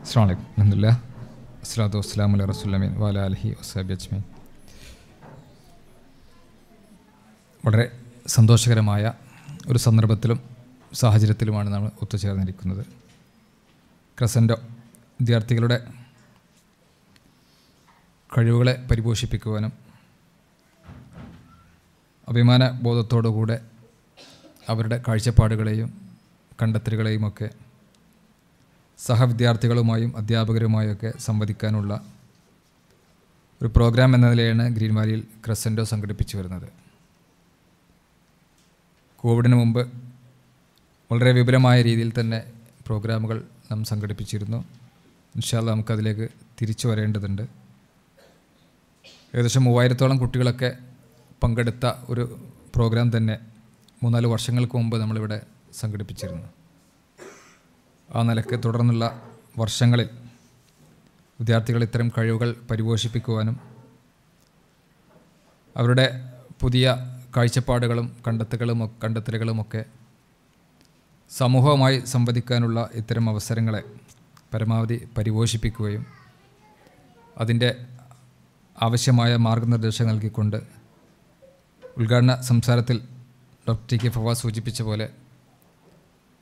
അസ്സാം വലൈക്കും അലഹമില്ല അസ്ലാത്തു വസ്സലാം അല റസുല്ലമീൻ വാല അലഹി വസാബി അജ്മീൻ. വളരെ സന്തോഷകരമായ ഒരു സന്ദർഭത്തിലും സാഹചര്യത്തിലുമാണ് നമ്മൾ ഒത്തുചേർന്നിരിക്കുന്നത്. ക്രസന്റോ വിദ്യാർത്ഥികളുടെ കഴിവുകളെ പരിപോഷിപ്പിക്കുവാനും അഭിമാന ബോധത്തോടുകൂടെ അവരുടെ കാഴ്ചപ്പാടുകളെയും കണ്ടെത്തലുകളെയുമൊക്കെ സഹവിദ്യാർത്ഥികളുമായും അധ്യാപകരുമായൊക്കെ സംവദിക്കാനുള്ള ഒരു പ്രോഗ്രാം എന്ന നിലയാണ് ഗ്രീൻ വാലിയിൽ ക്രസന്റോ സംഘടിപ്പിച്ചു വരുന്നത്. കോവിഡിന് മുമ്പ് വളരെ വിപുലമായ രീതിയിൽ തന്നെ പ്രോഗ്രാമുകൾ നാം സംഘടിപ്പിച്ചിരുന്നു. ഇൻഷാല്ല നമുക്കതിലേക്ക് തിരിച്ചു വരേണ്ടതുണ്ട്. ഏകദേശം മൂവായിരത്തോളം കുട്ടികളൊക്കെ പങ്കെടുത്ത ഒരു പ്രോഗ്രാം തന്നെ മൂന്നാൽ വർഷങ്ങൾക്ക് മുമ്പ് നമ്മളിവിടെ സംഘടിപ്പിച്ചിരുന്നു. ആ നിലയ്ക്ക് തുടർന്നുള്ള വർഷങ്ങളിൽ വിദ്യാർത്ഥികൾ ഇത്തരം കഴിവുകൾ പരിപോഷിപ്പിക്കുവാനും അവരുടെ പുതിയ കാഴ്ചപ്പാടുകളും കണ്ടെത്തുകളും കണ്ടെത്തലുകളുമൊക്കെ സമൂഹവുമായി സംവദിക്കാനുള്ള ഇത്തരം അവസരങ്ങളെ പരമാവധി പരിപോഷിപ്പിക്കുകയും അതിന്റെ ആവശ്യമായ മാർഗനിർദ്ദേശം നൽകിക്കൊണ്ട് ഉദ്ഘാടന സംസാരത്തിൽ ഡോക്ടർ ടി കെ ഫവാസ് സൂചിപ്പിച്ച പോലെ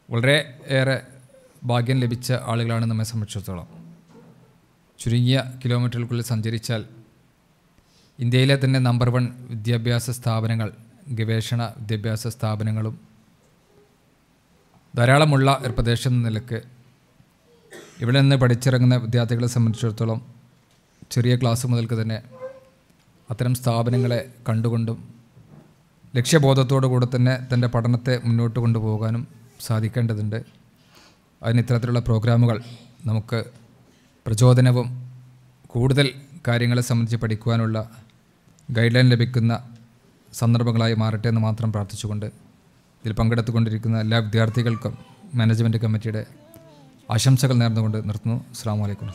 വളരെ ഏറെ ഭാഗ്യം ലഭിച്ച ആളുകളാണ് നമ്മെ സംബന്ധിച്ചിടത്തോളം. ചുരുങ്ങിയ കിലോമീറ്ററുകൾക്കുള്ളിൽ സഞ്ചരിച്ചാൽ ഇന്ത്യയിലെ തന്നെ നമ്പർ വൺ വിദ്യാഭ്യാസ സ്ഥാപനങ്ങൾ ഗവേഷണ വിദ്യാഭ്യാസ സ്ഥാപനങ്ങളും ധാരാളമുള്ള ഒരു പ്രദേശം എന്ന നിലയ്ക്ക് ഇവിടെ നിന്ന് പഠിച്ചിറങ്ങുന്ന വിദ്യാർത്ഥികളെ സംബന്ധിച്ചിടത്തോളം ചെറിയ ക്ലാസ് മുതൽക്ക് തന്നെ അത്തരം സ്ഥാപനങ്ങളെ കണ്ടുകൊണ്ടും ലക്ഷ്യബോധത്തോടു കൂടെ തന്നെ തന്റെ പഠനത്തെ മുന്നോട്ട് കൊണ്ടുപോകാനും സാധിക്കേണ്ടതുണ്ട്. അതിന് ഇത്തരത്തിലുള്ള പ്രോഗ്രാമുകൾ നമുക്ക് പ്രചോദനവും കൂടുതൽ കാര്യങ്ങളെ സംബന്ധിച്ച് പഠിക്കുവാനുള്ള ഗൈഡ് ലൈൻ ലഭിക്കുന്ന സന്ദർഭങ്ങളായി മാറട്ടെ എന്ന് മാത്രം പ്രാർത്ഥിച്ചുകൊണ്ട് ഇതിൽ പങ്കെടുത്തുകൊണ്ടിരിക്കുന്ന എല്ലാ വിദ്യാർത്ഥികൾക്കും മാനേജ്മെന്റ് കമ്മിറ്റിയുടെ ആശംസകൾ നേർന്നുകൊണ്ട് നിർത്തുന്നു. അസ്സാം വലൈക്കും